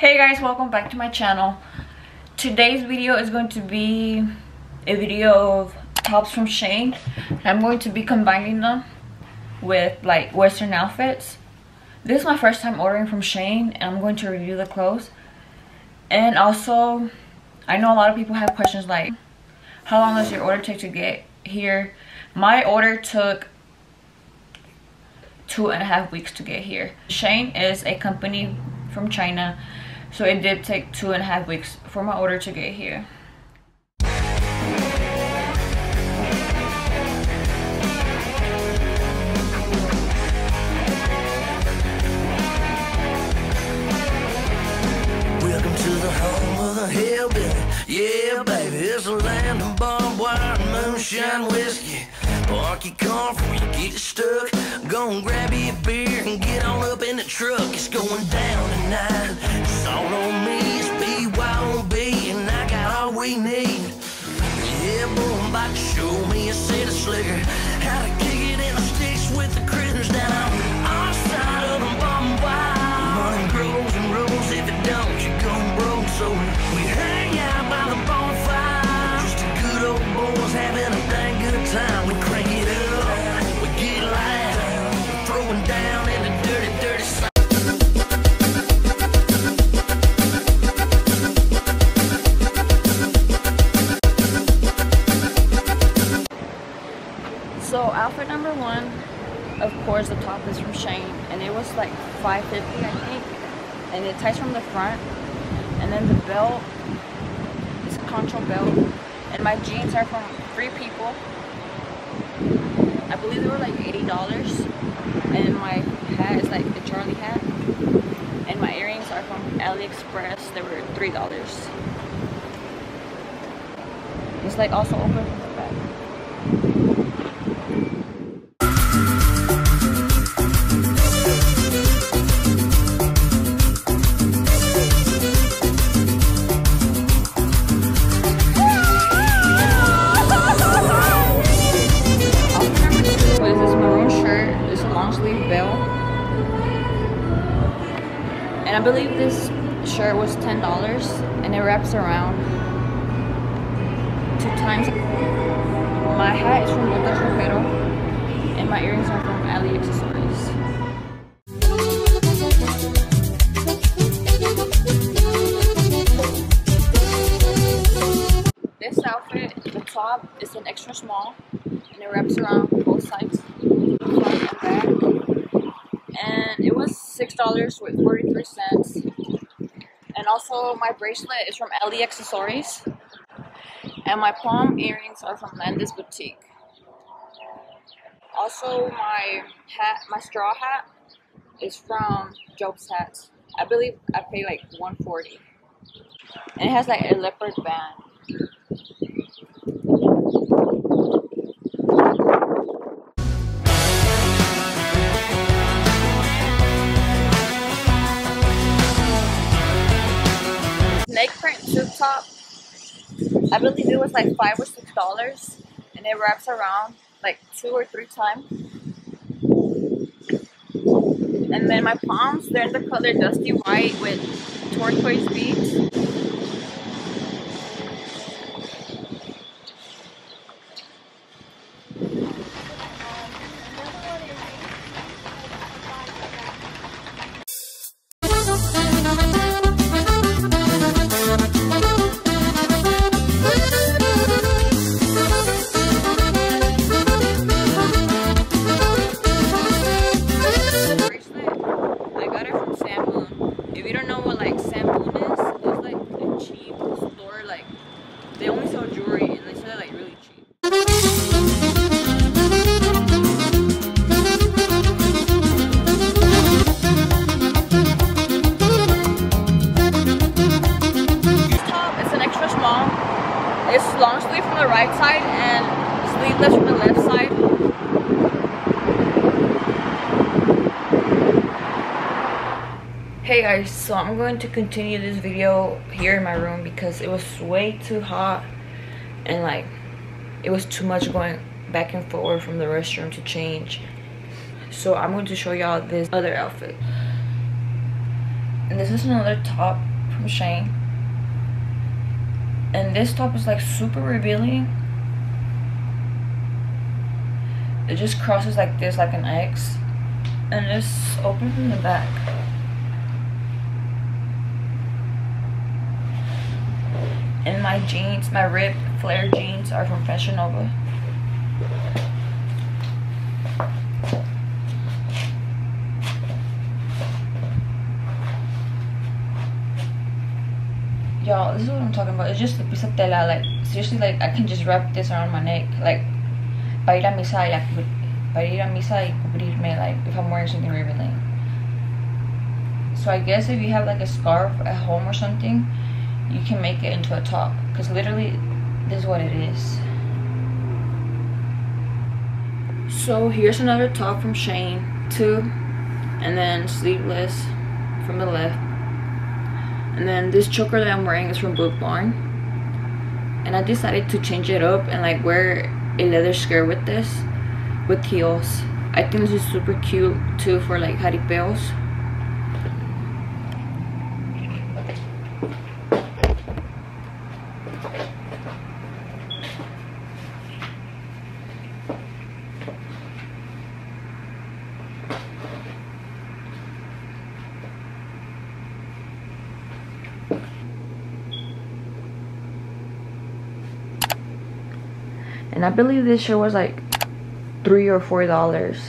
hey guys welcome back to my channel. Today's video is going to be a video of tops from SHEIN I'm going to be combining them with like western outfits. This is my first time ordering from SHEIN and I'm going to review the clothes. And also I know a lot of people have questions like how long does your order take to get here? My order took two and a half weeks to get here. SHEIN is a company from China so it did take two and a half weeks for my order to get here. Yeah, baby, it's a land of barbed wire moonshine whiskey. Park your car before you get stuck. Go and grab you a beer and get on up in the truck. It's going down tonight. It's all on me. It's BYOB and I got all we need. Yeah, boy, I'm about to show me a of slicker. How to course the top is from SHEIN and it was like 550 I think. And it ties from the front. And then the belt is a control belt. And my jeans are from Free People. I believe they were like $80. And my hat is like the Charlie hat. And my earrings are from AliExpress. They were $3. It's like also open from the back. I believe this shirt was $10 and it wraps around two times. My hat is from Botas Rojero and my earrings are from Ali Accessories. This outfit, the top is an extra small and it wraps around both sides, front and back. And it was six dollars with forty three cents. And also my bracelet is from LE Accessories. And my palm earrings are from Landis Boutique. Also my hat, my straw hat is from Job's Hats. I believe I paid like 140 And it has like a leopard band. Top. I believe it was like five or six dollars, and it wraps around like two or three times. And then my palms, they're in the color dusty white with turquoise beads. Hey guys, so I'm going to continue this video here in my room because it was way too hot and like it was too much going back and forward from the restroom to change. So I'm going to show y'all this other outfit. And this is another top from SHEIN. And this top is like super revealing. It just crosses like this, like an X. And this opens in the back. And my jeans, my ripped flare jeans are from Fashion Nova. y'all this is what i'm talking about it's just a piece of tela like seriously like i can just wrap this around my neck like para ir a misa y para ir a misa y cubrirme like if i'm wearing something revealing so i guess if you have like a scarf at home or something you can make it into a top because literally this is what it is so here's another top from SHEIN too and then sleeveless from the left and then this choker that I'm wearing is from Boot Barn. And I decided to change it up and like wear a leather skirt with this, with heels. I think this is super cute too for like jaripeos. And I believe this shirt was like three or four dollars